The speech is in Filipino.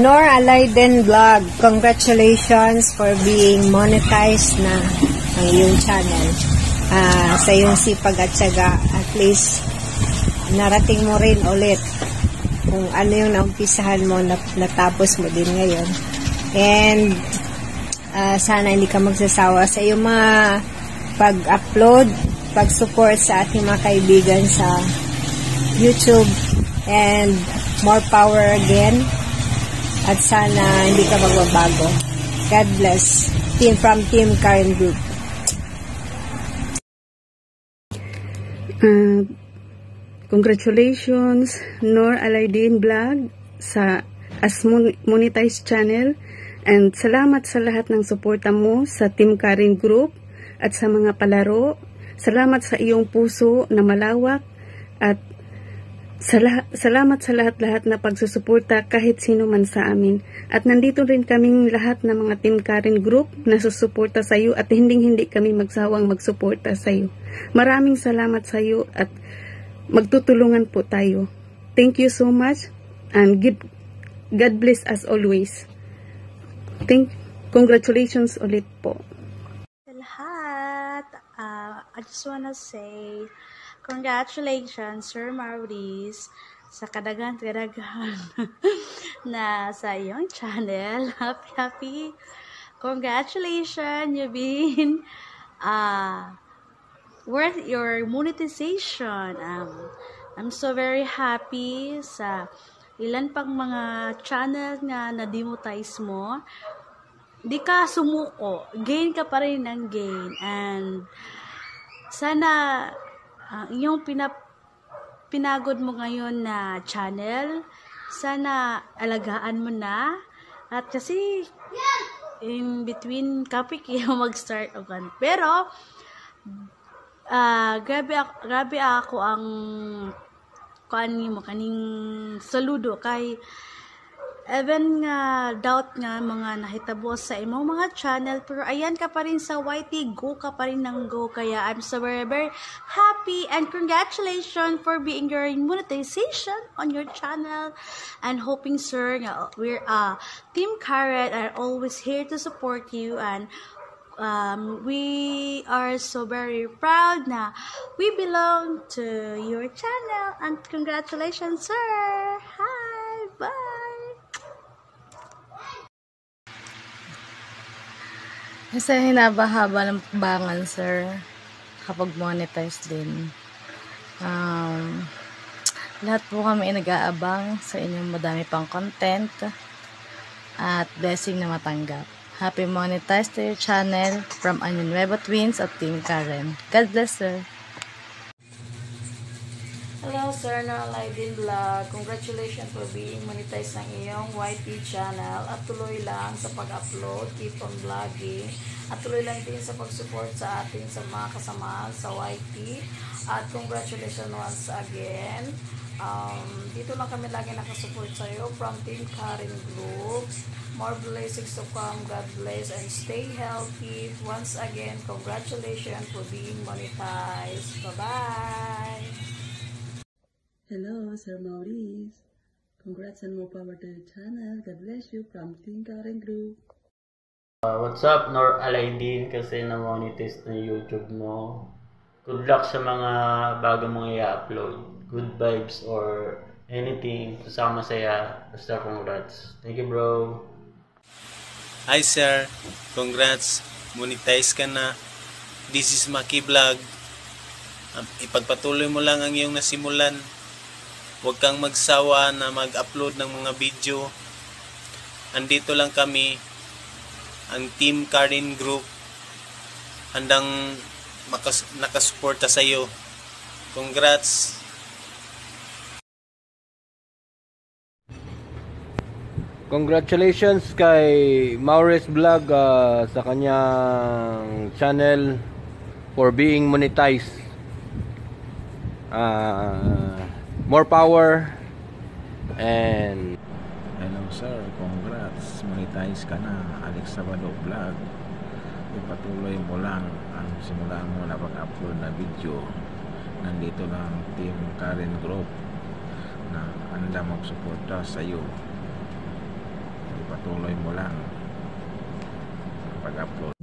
Nor Alayden Vlog, congratulations for being monetized na ang iyong channel. Uh, sa iyong sipag at syaga, at least narating mo rin ulit kung ano yung naumpisahan mo, natapos mo din ngayon. And uh, sana hindi ka magsasawa sa iyong mga pag-upload, pag-support sa ating mga kaibigan sa YouTube and more power again at sana hindi ka magbabago. God bless. Team from Team Karen Group. Uh, congratulations, Nor Alaydin Vlog sa as monetized channel and salamat sa lahat ng suporta mo sa Team Karen Group at sa mga palaro. Salamat sa iyong puso na malawak at Sala salamat sa lahat-lahat na pagsusuporta kahit sino man sa amin. At nandito rin kaming lahat ng mga Team Karen Group na susuporta sa iyo at hinding-hindi kami magsawang magsuporta sa iyo. Maraming salamat sa iyo at magtutulungan po tayo. Thank you so much and give, God bless as always. Thank, congratulations ulit po. Sa lahat, uh, I just wanna say, Congratulations, Sir Maurice, sa kadagan-kadagan na sa iyong channel. Happy, happy. Congratulations, you've been uh, worth your monetization. Um, I'm so very happy sa ilan pang mga channel nga na-demonetize mo. Di ka sumuko. Gain ka pa rin ng gain. And sana ang uh, iyong pinap pinagod mo ngayon na channel, sana alagaan mo na. At kasi, in between topic, yung mag-start ugan. Pero, uh, grabe, grabe ako ang kuan mo kaning saludo kay even nga doubt nga mga nahitabo sa imong mga channel pero ayan ka pa rin sa YT go ka pa rin ng go. Kaya I'm so very very happy and congratulations for being your monetization on your channel. And hoping sir nga we're uh team Karen are always here to support you. And um, we are so very proud na we belong to your channel. And congratulations sir. Hi bye Kasi hinabahaba ng bangan, sir. Kapag monetize din. Um, lahat po kami nag-aabang sa inyong madami pang content at blessing na matanggap. Happy monetize to your channel from Onion Weba Twins at Team Karen. God bless, sir. Hello, Sir Noralaydin Vlog. Congratulations for being monetized ng iyong YT channel at tuloy lang sa pag-upload, keep on vlogging at tuloy lang din sa pag-support sa ating sa mga kasama sa YT at congratulations once again. Um, dito lang kami lagi nakasupport sa iyo from Team Karen Group. More blessings to come. God bless and stay healthy. Once again, congratulations for being monetized. Bye-bye! Hello, Sir Maurice. Congrats and more power to your channel. God bless you from Team Karen Group. Uh, what's up, Nor Alaydin? Kasi na-monetize na YouTube mo. Good luck sa mga bago mong i-upload. Good vibes or anything. Basta masaya. Basta congrats. Thank you, bro. Hi, sir. Congrats. Monetize ka na. This is Maki Vlog. Um, ipagpatuloy mo lang ang iyong nasimulan Huwag kang magsawa na mag-upload ng mga video. Andito lang kami, ang Team Karin Group, handang makas nakasuporta sa iyo. Congrats! Congratulations kay Maurice Vlog uh, sa kanyang channel for being monetized. Uh, more power and hello sir. Congrats. Monetize ka na. Alex Sabado vlog. Ipatuloy mo lang ang simulan mo na pag-upload na video. Nandito lang team Karen Group na anda magsuporta sa iyo ipagpatuloy mo lang ang pag-upload.